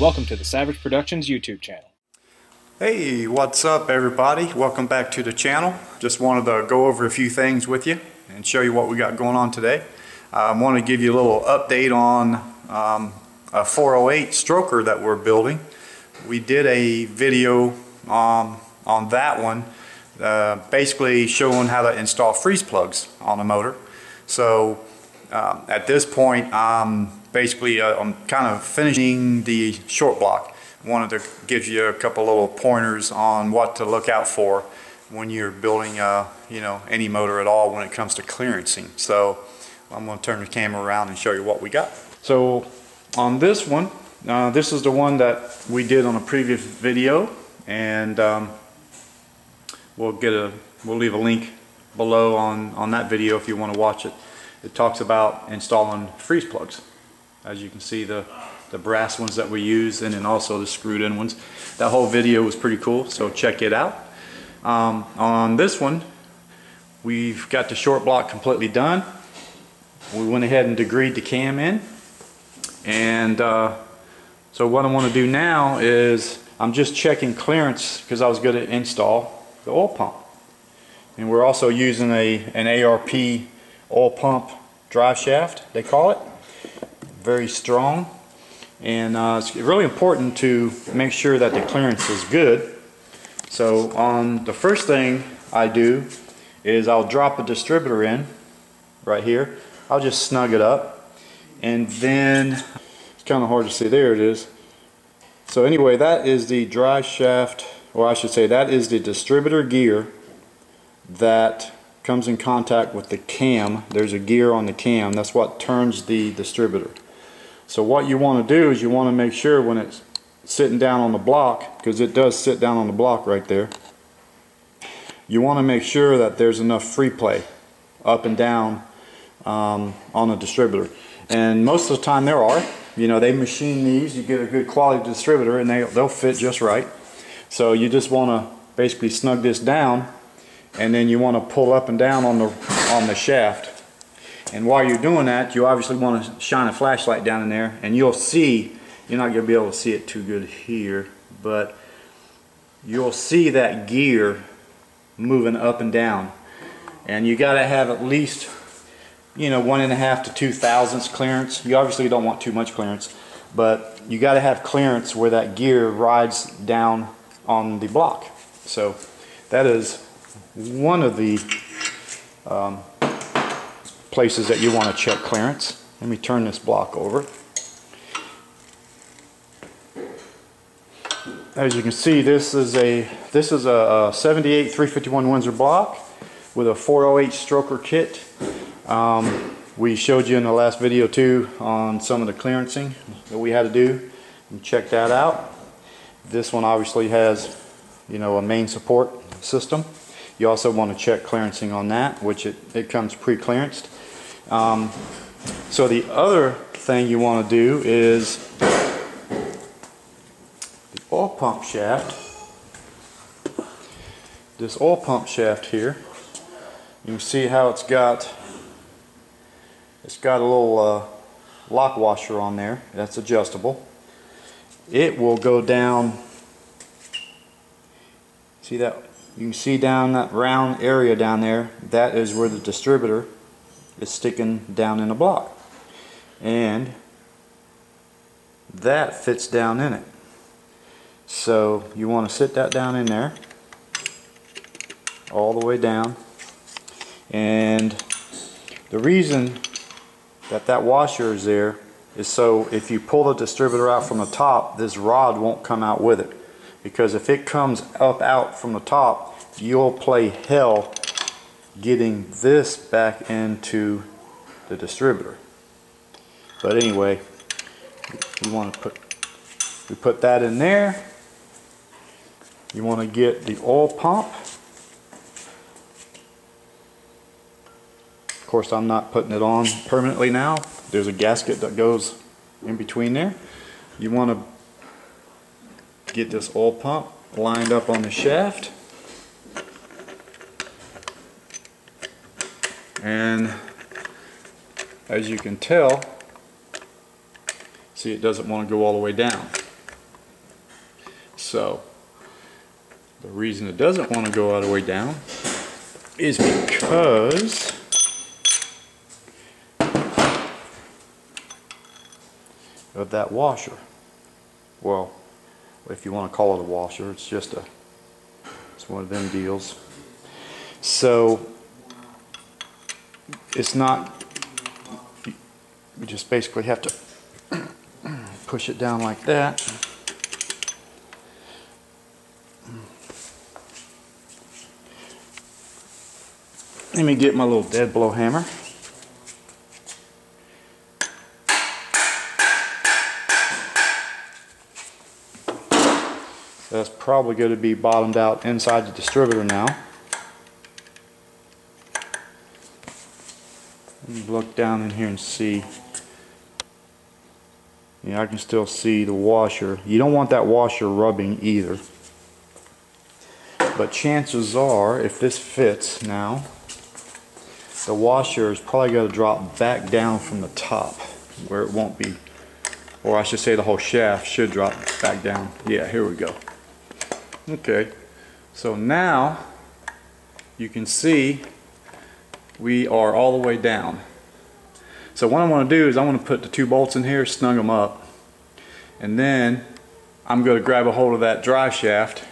Welcome to the Savage Productions YouTube channel. Hey, what's up everybody? Welcome back to the channel. Just wanted to go over a few things with you and show you what we got going on today. I um, want to give you a little update on um, a 408 stroker that we're building. We did a video um, on that one uh, basically showing how to install freeze plugs on a motor. So um, at this point I'm basically uh, I'm kind of finishing the short block. Wanted to give you a couple little pointers on what to look out for when you're building uh, you know any motor at all when it comes to clearancing. So I'm going to turn the camera around and show you what we got. So on this one, uh, this is the one that we did on a previous video and um, we'll get a we'll leave a link below on on that video if you want to watch it it talks about installing freeze plugs as you can see the the brass ones that we use and then also the screwed in ones that whole video was pretty cool so check it out um, on this one we've got the short block completely done we went ahead and degreed the cam in and uh, so what I want to do now is I'm just checking clearance because I was going to install the oil pump. And we're also using a an ARP oil pump drive shaft, they call it. Very strong. And uh, it's really important to make sure that the clearance is good. So on the first thing I do is I'll drop a distributor in right here. I'll just snug it up. And then, it's kind of hard to see, there it is. So anyway, that is the drive shaft, or I should say that is the distributor gear that comes in contact with the cam. There's a gear on the cam. That's what turns the distributor. So what you want to do is you want to make sure when it's sitting down on the block, because it does sit down on the block right there, you want to make sure that there's enough free play up and down um, on the distributor. And most of the time there are. You know, they machine these, you get a good quality distributor and they, they'll fit just right. So you just want to basically snug this down and then you want to pull up and down on the, on the shaft. And while you're doing that, you obviously want to shine a flashlight down in there and you'll see, you're not going to be able to see it too good here, but you'll see that gear moving up and down. And you got to have at least you know, one and a half to two thousandths clearance. You obviously don't want too much clearance, but you got to have clearance where that gear rides down on the block. So that is one of the um, places that you want to check clearance. Let me turn this block over. As you can see, this is a this is a, a 78 351 Windsor block with a 408 stroker kit. Um, we showed you in the last video too on some of the clearancing that we had to do. And check that out. This one obviously has, you know, a main support system. You also want to check clearancing on that, which it, it comes pre-clearanced. Um, so the other thing you want to do is the oil pump shaft. This oil pump shaft here, you can see how it's got it's got a little uh, lock washer on there. That's adjustable. It will go down. See that? You can see down that round area down there. That is where the distributor is sticking down in the block. And that fits down in it. So you want to sit that down in there all the way down. And the reason that that washer is there is so if you pull the distributor out from the top, this rod won't come out with it. Because if it comes up out from the top, you'll play hell getting this back into the distributor. But anyway, you want to put we put that in there. You want to get the oil pump Of course, I'm not putting it on permanently now. There's a gasket that goes in between there. You want to get this oil pump lined up on the shaft. And as you can tell, see it doesn't want to go all the way down. So the reason it doesn't want to go all the way down is because of that washer. Well, if you want to call it a washer, it's just a, it's one of them deals. So it's not, you just basically have to push it down like that. Let me get my little dead blow hammer. That's probably going to be bottomed out inside the distributor now. Look down in here and see. Yeah, I can still see the washer. You don't want that washer rubbing either. But chances are, if this fits now, the washer is probably going to drop back down from the top where it won't be or I should say the whole shaft should drop back down yeah here we go okay. So now you can see we are all the way down. So what I want to do is I want to put the two bolts in here snug them up and then I'm going to grab a hold of that drive shaft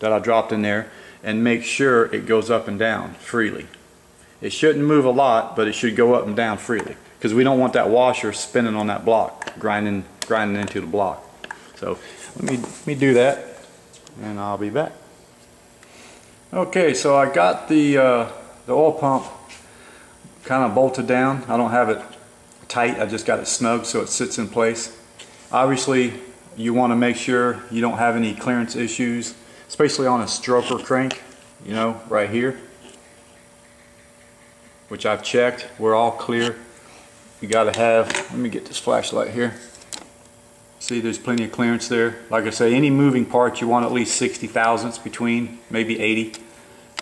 that I dropped in there and make sure it goes up and down freely. It shouldn't move a lot, but it should go up and down freely because we don't want that washer spinning on that block, grinding, grinding into the block. So let me, let me do that and I'll be back. Okay, so I got the, uh, the oil pump kind of bolted down. I don't have it tight, I just got it snug so it sits in place. Obviously, you want to make sure you don't have any clearance issues, especially on a stroker crank, you know, right here which I've checked. We're all clear. You got to have, let me get this flashlight here. See, there's plenty of clearance there. Like I say, any moving parts, you want at least 60 thousandths between, maybe 80.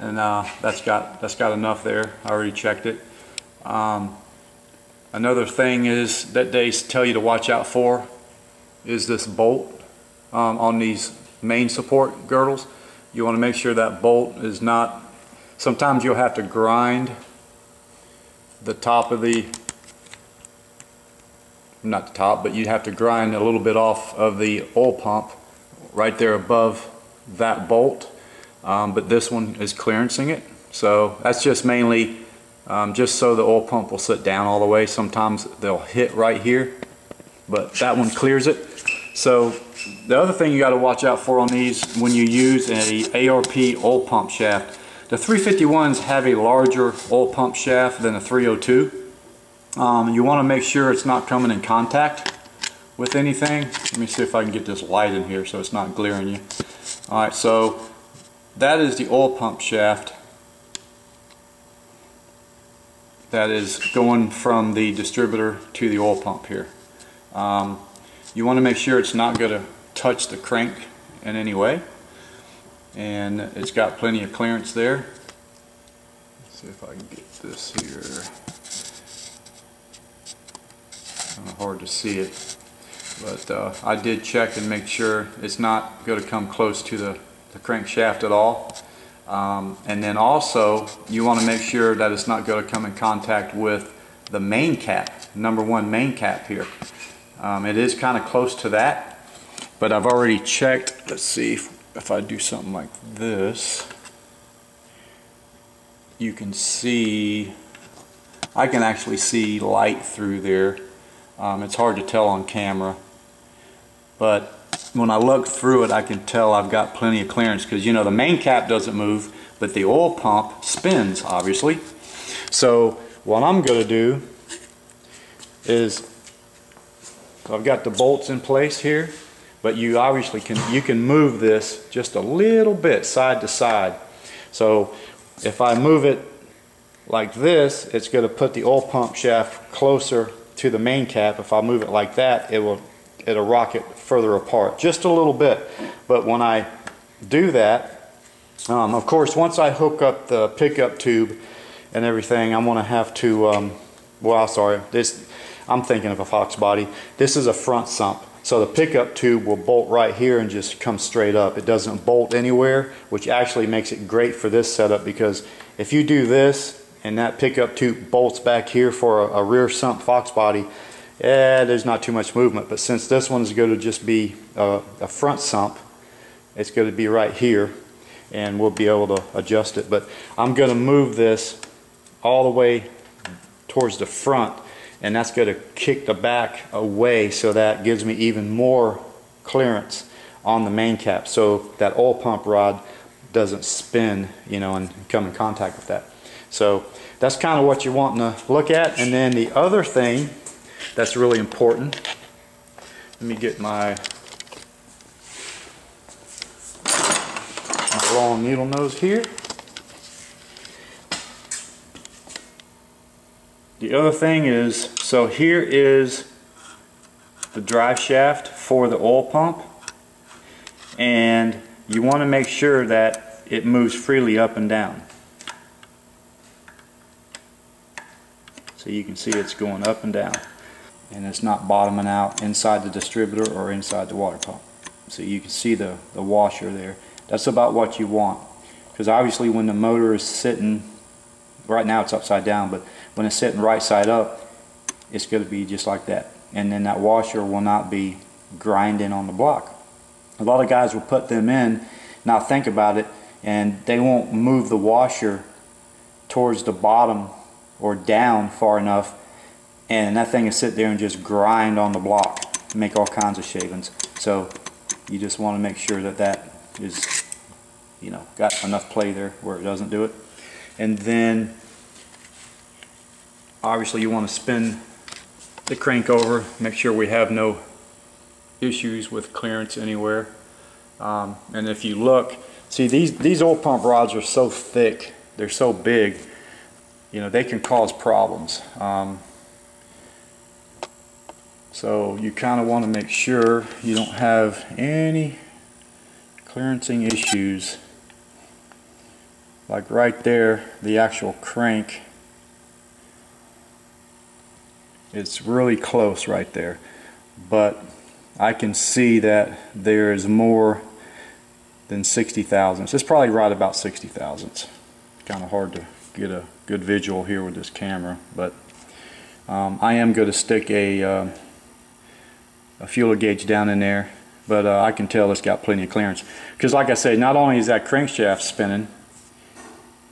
And uh, that's got that's got enough there. I already checked it. Um, another thing is that they tell you to watch out for is this bolt um, on these main support girdles. You want to make sure that bolt is not, sometimes you'll have to grind the top of the not the top but you'd have to grind a little bit off of the oil pump right there above that bolt. Um, but this one is clearancing it. So that's just mainly um, just so the oil pump will sit down all the way. Sometimes they'll hit right here but that one clears it. So the other thing you got to watch out for on these when you use a ARP oil pump shaft the 351s have a larger oil pump shaft than the 302. Um, you want to make sure it's not coming in contact with anything. Let me see if I can get this light in here so it's not glaring you. Alright, so that is the oil pump shaft that is going from the distributor to the oil pump here. Um, you want to make sure it's not going to touch the crank in any way and it's got plenty of clearance there. Let's see if I can get this here. Of hard to see it, but uh, I did check and make sure it's not going to come close to the, the crankshaft at all. Um, and then also, you want to make sure that it's not going to come in contact with the main cap, number one main cap here. Um, it is kind of close to that, but I've already checked. Let's see if I do something like this, you can see, I can actually see light through there. Um, it's hard to tell on camera, but when I look through it, I can tell I've got plenty of clearance because you know the main cap doesn't move, but the oil pump spins, obviously. So what I'm going to do is I've got the bolts in place here but you obviously can you can move this just a little bit side to side so if I move it like this it's going to put the oil pump shaft closer to the main cap if I move it like that it will it'll rock it further apart just a little bit. But when I do that um, of course once I hook up the pickup tube and everything I'm going to have to um, well sorry this I'm thinking of a Fox body. This is a front sump. So the pickup tube will bolt right here and just come straight up. It doesn't bolt anywhere, which actually makes it great for this setup because if you do this and that pickup tube bolts back here for a, a rear sump Fox body, eh, there's not too much movement. But since this one is going to just be a, a front sump, it's going to be right here and we'll be able to adjust it. But I'm going to move this all the way towards the front and that's going to kick the back away so that gives me even more clearance on the main cap so that oil pump rod doesn't spin you know and come in contact with that so that's kind of what you're wanting to look at. And then the other thing that's really important let me get my my long needle nose here. The other thing is, so here is the drive shaft for the oil pump. And you want to make sure that it moves freely up and down. So you can see it's going up and down and it's not bottoming out inside the distributor or inside the water pump. So you can see the, the washer there. That's about what you want because obviously when the motor is sitting right now it's upside down but when it's sitting right side up it's going to be just like that and then that washer will not be grinding on the block a lot of guys will put them in now think about it and they won't move the washer towards the bottom or down far enough and that thing is sit there and just grind on the block make all kinds of shavings. So you just want to make sure that that is you know got enough play there where it doesn't do it. And then obviously you want to spin the crank over make sure we have no issues with clearance anywhere. Um, and if you look see these these oil pump rods are so thick they're so big you know they can cause problems. Um, so you kind of want to make sure you don't have any clearancing issues. Like right there the actual crank it's really close right there. But I can see that there is more than 60 thousandths. It's probably right about 60 thousandths. Kind of hard to get a good visual here with this camera but um, I am going to stick a uh, a feeler gauge down in there but uh, I can tell it's got plenty of clearance because like I say not only is that crankshaft spinning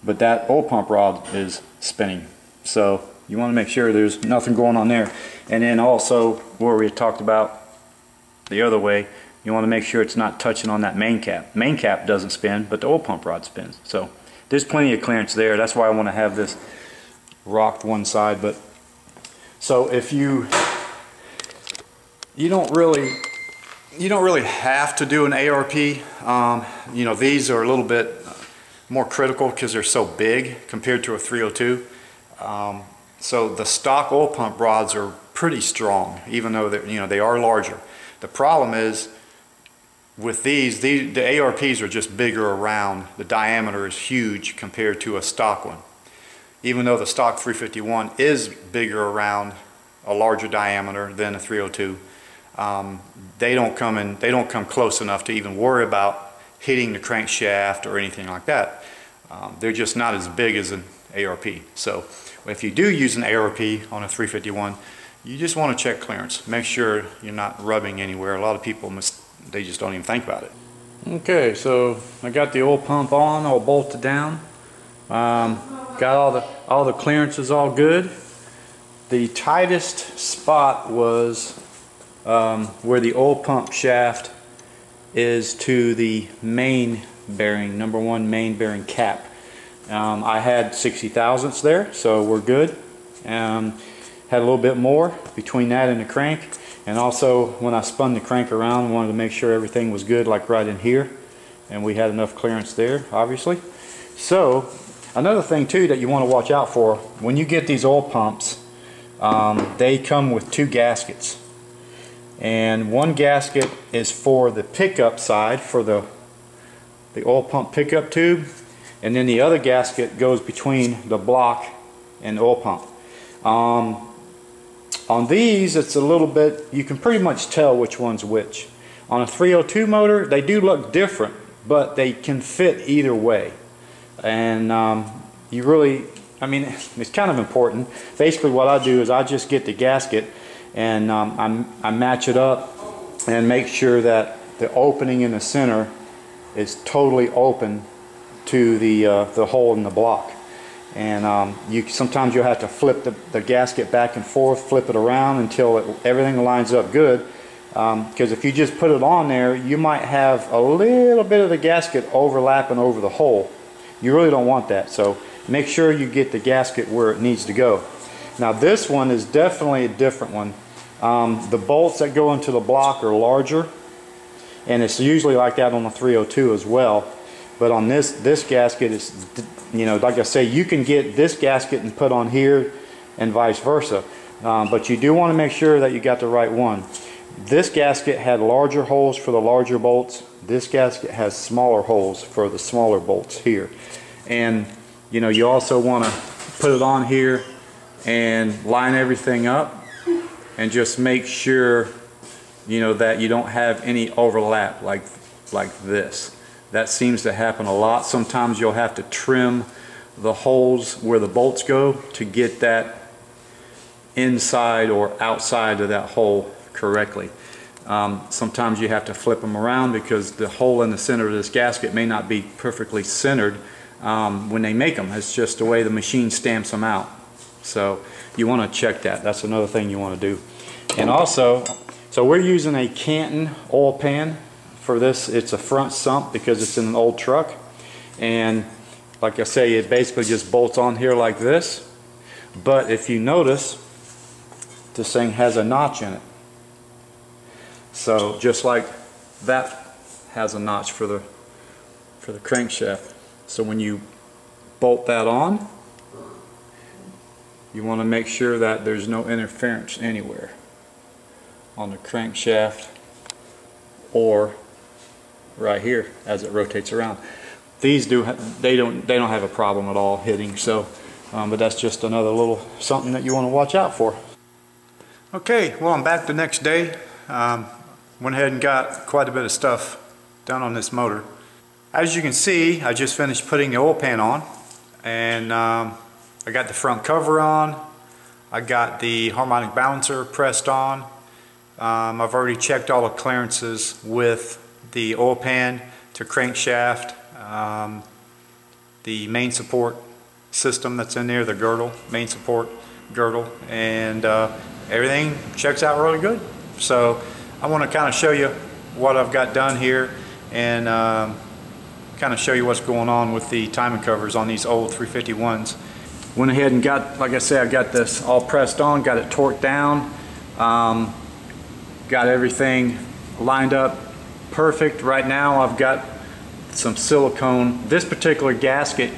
but that oil pump rod is spinning so you want to make sure there's nothing going on there. And then also where we talked about the other way, you want to make sure it's not touching on that main cap. Main cap doesn't spin, but the oil pump rod spins. So there's plenty of clearance there. That's why I want to have this rocked one side. But so if you you don't really you don't really have to do an ARP. Um, you know these are a little bit more critical because they're so big compared to a 302. Um, so the stock oil pump rods are pretty strong, even though you know they are larger. The problem is with these, the, ARPs are just bigger around. The diameter is huge compared to a stock one. Even though the stock 351 is bigger around a larger diameter than a 302, um, they don't come in. They don't come close enough to even worry about hitting the crankshaft or anything like that. Um, they're just not as big as an ARP. So if you do use an ARP on a 351, you just want to check clearance. Make sure you're not rubbing anywhere. A lot of people, must, they just don't even think about it. Okay, so I got the oil pump on, all bolted down. Um, got all the, all the clearances all good. The tightest spot was um, where the oil pump shaft is to the main bearing, number one main bearing cap. Um, I had 60 thousandths there, so we're good. Um, had a little bit more between that and the crank. And also, when I spun the crank around, wanted to make sure everything was good, like right in here. And we had enough clearance there, obviously. So, another thing too that you want to watch out for, when you get these oil pumps, um, they come with two gaskets. And one gasket is for the pickup side, for the, the oil pump pickup tube and then the other gasket goes between the block and the oil pump. Um, On these, it's a little bit, you can pretty much tell which one's which. On a 302 motor, they do look different, but they can fit either way. And um, you really, I mean, it's kind of important. Basically what I do is I just get the gasket and um, I, I match it up and make sure that the opening in the center is totally open to the, uh, the hole in the block. And um, you sometimes you'll have to flip the, the gasket back and forth, flip it around until it, everything lines up good. Because um, if you just put it on there, you might have a little bit of the gasket overlapping over the hole. You really don't want that. So make sure you get the gasket where it needs to go. Now this one is definitely a different one. Um, the bolts that go into the block are larger and it's usually like that on the 302 as well. But on this, this gasket you know, like I say, you can get this gasket and put on here and vice versa. Um, but you do want to make sure that you got the right one. This gasket had larger holes for the larger bolts. This gasket has smaller holes for the smaller bolts here. And, you know, you also want to put it on here and line everything up and just make sure, you know, that you don't have any overlap like, like this. That seems to happen a lot. Sometimes you'll have to trim the holes where the bolts go to get that inside or outside of that hole correctly. Um, sometimes you have to flip them around because the hole in the center of this gasket may not be perfectly centered um, when they make them. It's just the way the machine stamps them out. So you want to check that. That's another thing you want to do. And also, so we're using a Canton oil pan for this. It's a front sump because it's in an old truck. And like I say, it basically just bolts on here like this. But if you notice, this thing has a notch in it. So just like that has a notch for the for the crankshaft. So when you bolt that on, you want to make sure that there's no interference anywhere on the crankshaft or right here as it rotates around. These do they don't they don't have a problem at all hitting so um, but that's just another little something that you want to watch out for. Okay, well I'm back the next day. Um, went ahead and got quite a bit of stuff done on this motor. As you can see, I just finished putting the oil pan on and um, I got the front cover on. I got the harmonic balancer pressed on. Um, I've already checked all the clearances with the oil pan to crankshaft, um, the main support system that's in there, the girdle, main support girdle, and uh, everything checks out really good. So I want to kind of show you what I've got done here and um, kind of show you what's going on with the timing covers on these old 351s. Went ahead and got, like I said, I got this all pressed on, got it torqued down, um, got everything lined up perfect. Right now I've got some silicone. This particular gasket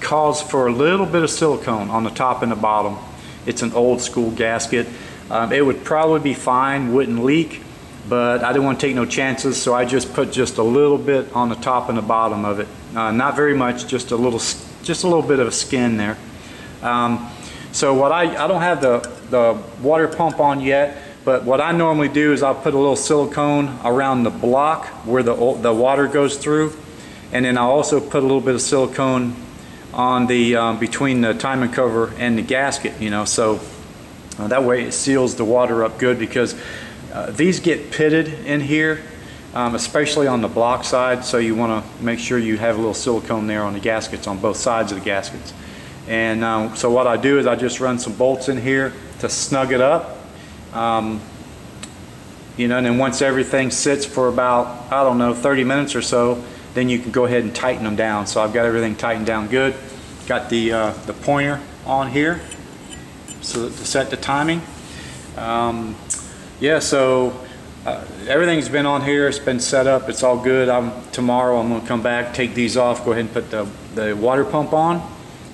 calls for a little bit of silicone on the top and the bottom. It's an old school gasket. Um, it would probably be fine, wouldn't leak, but I didn't want to take no chances, so I just put just a little bit on the top and the bottom of it. Uh, not very much, just a little, just a little bit of a skin there. Um, so what I, I don't have the, the water pump on yet, but what I normally do is I'll put a little silicone around the block where the, the water goes through. And then I'll also put a little bit of silicone on the, um, between the timing cover and the gasket, you know, so uh, that way it seals the water up good because uh, these get pitted in here, um, especially on the block side, so you want to make sure you have a little silicone there on the gaskets on both sides of the gaskets. And um, so what I do is I just run some bolts in here to snug it up um, you know, and then once everything sits for about, I don't know, 30 minutes or so, then you can go ahead and tighten them down. So I've got everything tightened down good. Got the, uh, the pointer on here so to set the timing. Um, yeah, so uh, everything's been on here. It's been set up. It's all good. I'm, tomorrow I'm going to come back, take these off, go ahead and put the, the water pump on.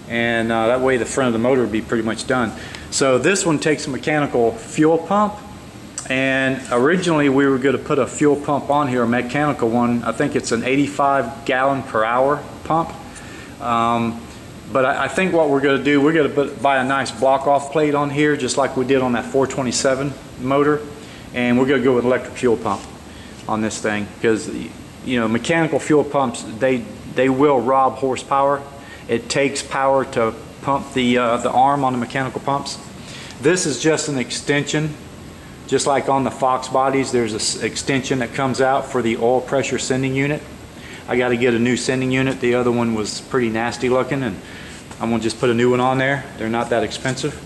And uh, that way the front of the motor will be pretty much done. So this one takes a mechanical fuel pump and originally we were going to put a fuel pump on here, a mechanical one. I think it's an 85 gallon per hour pump. Um, but I, I think what we're gonna do, we're gonna put, buy a nice block-off plate on here, just like we did on that 427 motor. And we're gonna go with electric fuel pump on this thing, because, you know, mechanical fuel pumps, they, they will rob horsepower. It takes power to pump the, uh, the arm on the mechanical pumps. This is just an extension, just like on the Fox bodies, there's an extension that comes out for the oil pressure sending unit. I got to get a new sending unit. The other one was pretty nasty looking, and I'm gonna just put a new one on there. They're not that expensive,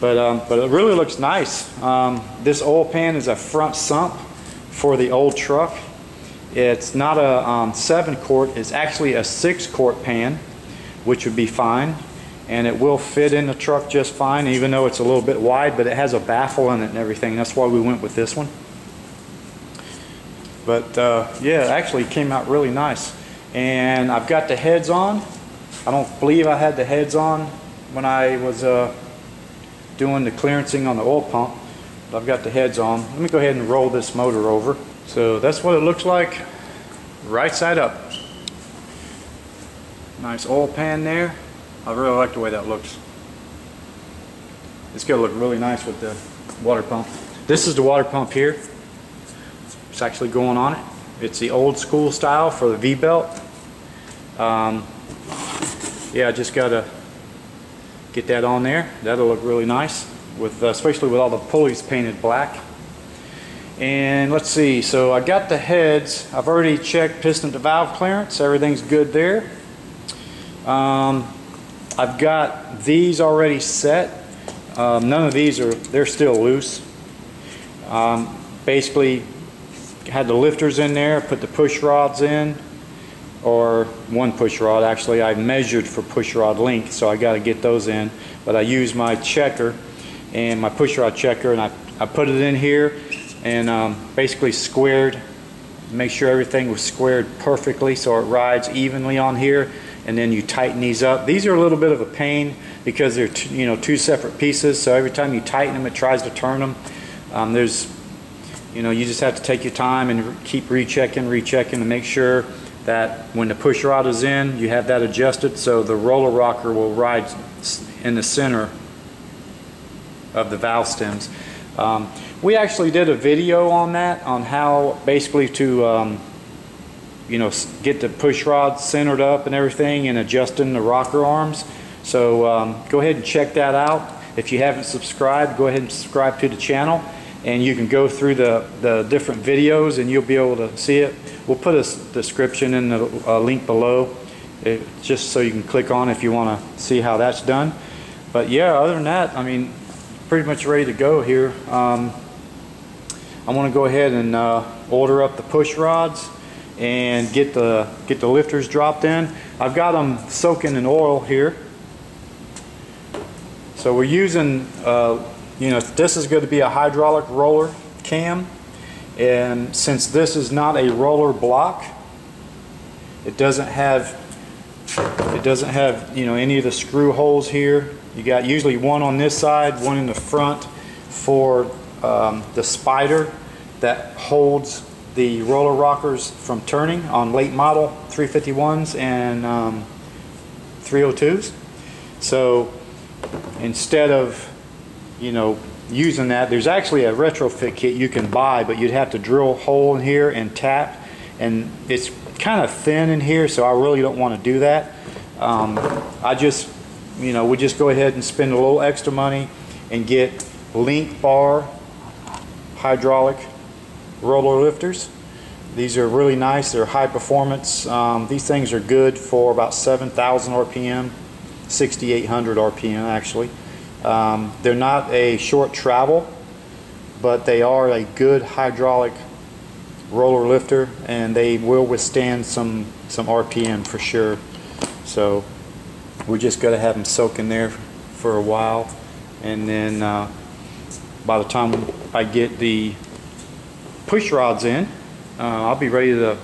but um, but it really looks nice. Um, this oil pan is a front sump for the old truck. It's not a um, seven quart. It's actually a six quart pan, which would be fine and it will fit in the truck just fine even though it's a little bit wide but it has a baffle in it and everything. That's why we went with this one. But uh, yeah it actually came out really nice. And I've got the heads on. I don't believe I had the heads on when I was uh, doing the clearancing on the oil pump but I've got the heads on. Let me go ahead and roll this motor over. So that's what it looks like right side up. Nice oil pan there I really like the way that looks. It's going to look really nice with the water pump. This is the water pump here. It's actually going on it. It's the old school style for the V-belt. Um, yeah, I just got to get that on there. That'll look really nice, with uh, especially with all the pulleys painted black. And let's see, so I got the heads. I've already checked piston to valve clearance. Everything's good there. Um, I've got these already set. Um, none of these are, they're still loose. Um, basically, had the lifters in there, put the push rods in, or one push rod actually. I measured for push rod length, so I got to get those in. But I used my checker and my push rod checker, and I, I put it in here and um, basically squared, make sure everything was squared perfectly so it rides evenly on here and then you tighten these up. These are a little bit of a pain because they're two, you know two separate pieces. So every time you tighten them, it tries to turn them. Um, there's you know you just have to take your time and keep rechecking, rechecking to make sure that when the push rod is in, you have that adjusted so the roller rocker will ride in the center of the valve stems. Um, we actually did a video on that on how basically to um, you know, get the push rod centered up and everything and adjusting the rocker arms. So um, go ahead and check that out. If you haven't subscribed, go ahead and subscribe to the channel and you can go through the, the different videos and you'll be able to see it. We'll put a description in the uh, link below it, just so you can click on if you want to see how that's done. But yeah, other than that, I mean, pretty much ready to go here. Um, I want to go ahead and uh, order up the push rods and get the get the lifters dropped in. I've got them soaking in oil here. So we're using, uh, you know, this is going to be a hydraulic roller cam. And since this is not a roller block, it doesn't have, it doesn't have, you know, any of the screw holes here. You got usually one on this side, one in the front for um, the spider that holds the roller rockers from turning on late model 351s and um, 302s. So instead of, you know, using that, there's actually a retrofit kit you can buy, but you'd have to drill a hole in here and tap. And it's kind of thin in here, so I really don't want to do that. Um, I just, you know, we just go ahead and spend a little extra money and get link bar hydraulic roller lifters. These are really nice. They're high performance. Um, these things are good for about 7,000 RPM, 6,800 RPM actually. Um, they're not a short travel, but they are a good hydraulic roller lifter and they will withstand some, some RPM for sure. So we're just got to have them soak in there for a while and then uh, by the time I get the push rods in. Uh, I'll be ready to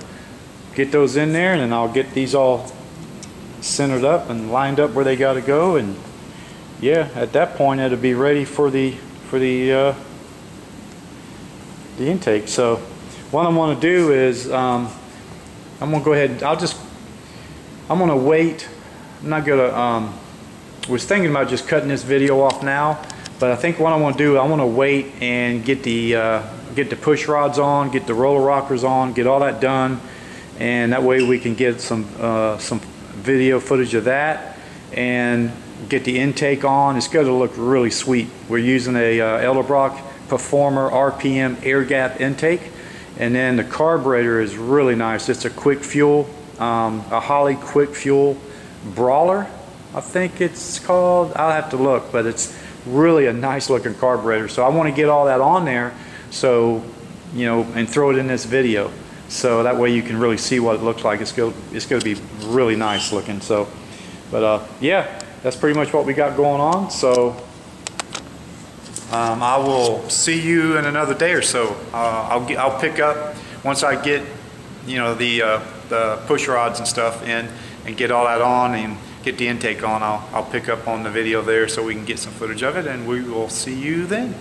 get those in there and then I'll get these all centered up and lined up where they got to go and yeah at that point it'll be ready for the for the uh, the intake. So what I want to do is um, I'm gonna go ahead I'll just I'm gonna wait. I'm not gonna, um, was thinking about just cutting this video off now, but I think what I want to do, I want to wait and get the uh, get the push rods on, get the roller rockers on, get all that done, and that way we can get some uh, some video footage of that and get the intake on. It's going to look really sweet. We're using a uh, Edelbrock Performer RPM air gap intake, and then the carburetor is really nice. It's a quick fuel, um, a Holley quick fuel brawler. I think it's called. I'll have to look, but it's really a nice looking carburetor. So I want to get all that on there so, you know, and throw it in this video. So that way you can really see what it looks like. It's going it's going to be really nice looking. So, but uh, yeah, that's pretty much what we got going on. So um, I will see you in another day or so. Uh, I'll get, I'll pick up once I get, you know, the uh, the push rods and stuff in and get all that on and get the intake on. I'll I'll pick up on the video there so we can get some footage of it, and we will see you then.